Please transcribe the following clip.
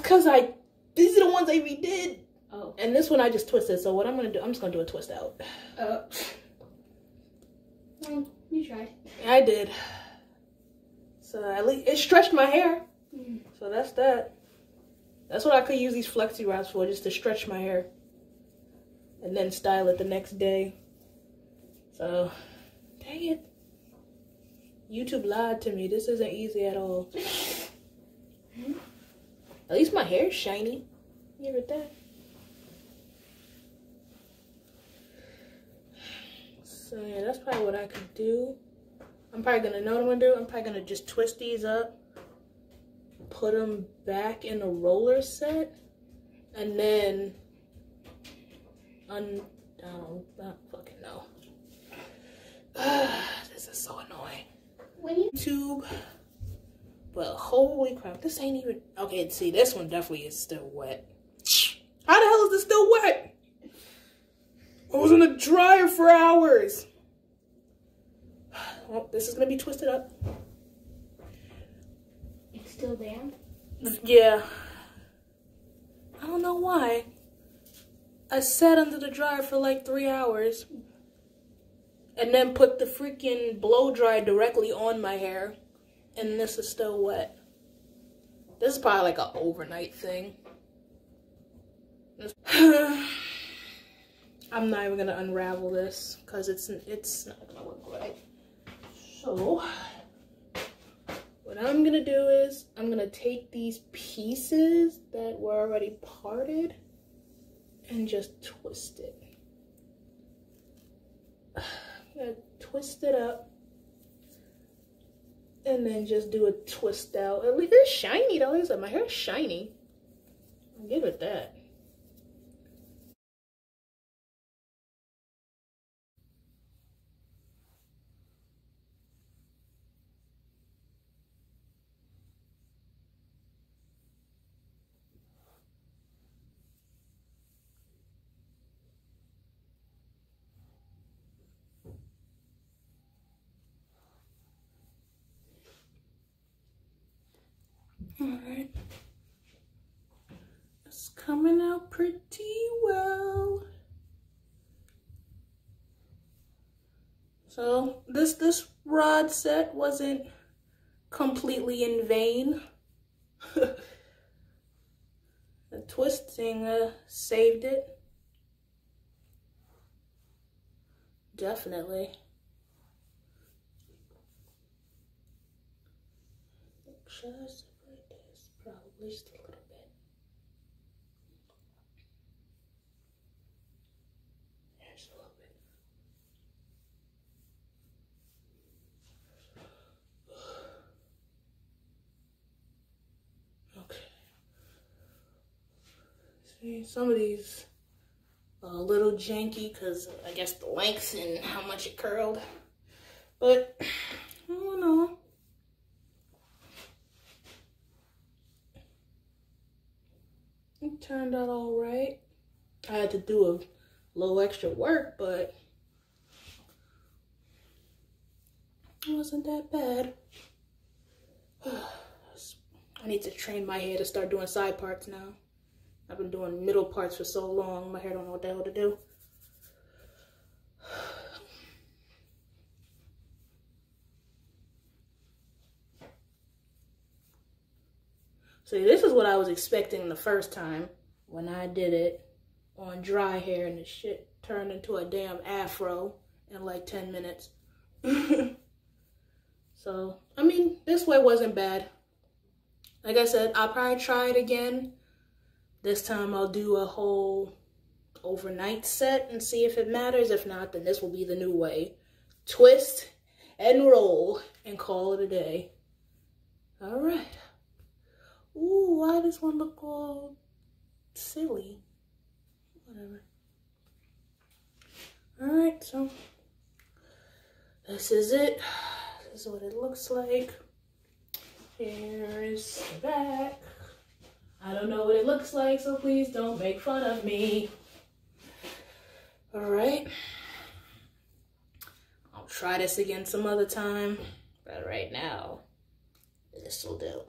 cause I these are the ones I redid. Oh. And this one I just twisted. So what I'm gonna do, I'm just gonna do a twist out. Oh. Well, you tried. I did. So at least it stretched my hair. Mm. So that's that. That's what I could use these flexi wraps for, just to stretch my hair. And then style it the next day. So, dang it. YouTube lied to me. This isn't easy at all. At least my hair's shiny. Give it that. So yeah, that's probably what I could do. I'm probably gonna know what I'm gonna do. I'm probably gonna just twist these up, put them back in a roller set, and then un. I don't, I don't fucking know. this is so annoying. When you YouTube. But holy crap, this ain't even okay. See, this one definitely is still wet. How the hell is this still wet? I was in the dryer for hours. Well, this is gonna be twisted up. it's still there. Yeah. I don't know why. I sat under the dryer for like three hours. And then put the freaking blow dry directly on my hair. And this is still wet. This is probably like an overnight thing. I'm not even gonna unravel this because it's it's not gonna look right. So what I'm gonna do is I'm gonna take these pieces that were already parted and just twist it. I'm gonna twist it up and then just do a twist out. At least it's shiny though. I said, my hair's shiny. I'll give it that. Alright. It's coming out pretty well. So this this rod set wasn't completely in vain. the twisting uh, saved it. Definitely. Just just a little bit. Just a little bit. Okay. See, some of these are a little janky because I guess the length and how much it curled. But, I don't know. It turned out all right. I had to do a little extra work, but it wasn't that bad. I need to train my hair to start doing side parts now. I've been doing middle parts for so long, my hair don't know what the hell to do. See, this is what I was expecting the first time when I did it on dry hair and the shit turned into a damn afro in like 10 minutes. so, I mean, this way wasn't bad. Like I said, I'll probably try it again. This time I'll do a whole overnight set and see if it matters. If not, then this will be the new way. Twist and roll and call it a day. All right. Ooh, why does one look all silly? Whatever. Alright, so this is it. This is what it looks like. Here's the back. I don't know what it looks like, so please don't make fun of me. Alright. I'll try this again some other time. But right now, this will do.